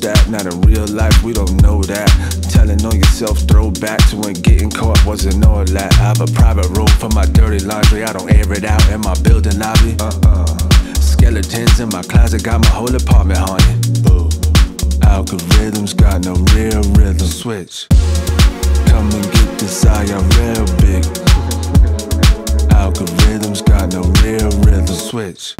that. Not in real life, we don't know that. Telling on yourself, throw back to when getting caught wasn't all that. I have a private room for my dirty laundry. I don't air it out in my building lobby. Uh uh. Skeletons in my closet, got my whole apartment haunted. Boo. Algorithms got no real rhythm. Switch. Come and get this eye, real big. Algorithms got no real rhythm. Switch.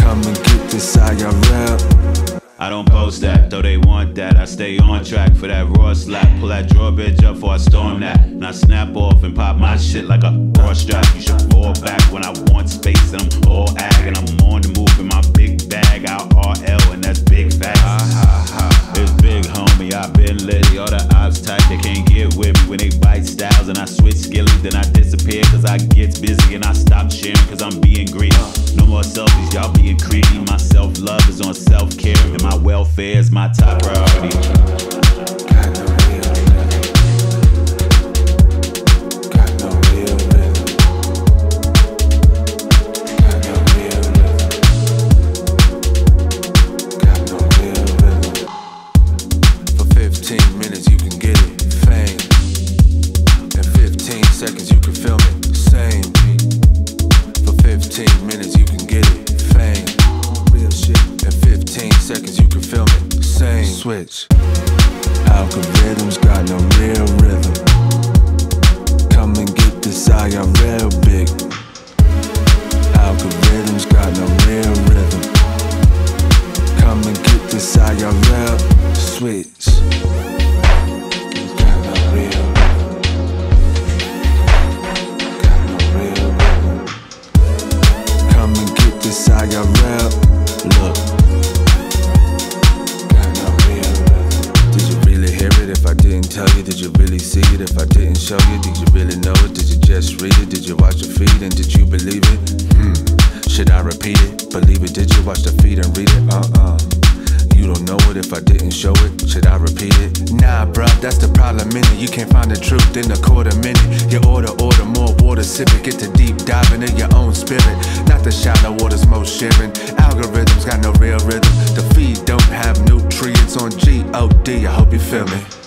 Come and get this eye, real. I don't post that, though they want that. I stay on track for that raw slap. Pull that drawbridge up before I storm that. And I snap off and pop my shit like a raw strap. You should fall back when I want space and I'm all ag and I'm on the move in my big bag. Out RL and that's big facts. It's big, homie. i been litty. All the ops tight, they can't get with me when they bite styles. And I switch skillies, then I disappear cause I get busy and I stop sharing cause I'm being greedy. Uh. No more selfies, y'all being greedy. Welfare is my top priority. Switch. Algorithms got no real rhythm. Come and get this eye, I'm real big. Algorithms got no real rhythm. Come and get this eye, I'm real switch. Real rhythm. Got no real see it if I didn't show you? Did you really know it? Did you just read it? Did you watch the feed and did you believe it? Hmm. Should I repeat it? Believe it? Did you watch the feed and read it? Uh uh. You don't know it if I didn't show it. Should I repeat it? Nah, bruh, that's the problem in it. You can't find the truth in a quarter minute. You order, order more water, sip it. Get to deep diving in your own spirit. Not the shallow waters most sharing. Algorithms got no real rhythm. The feed don't have nutrients on G O D. I hope you feel me.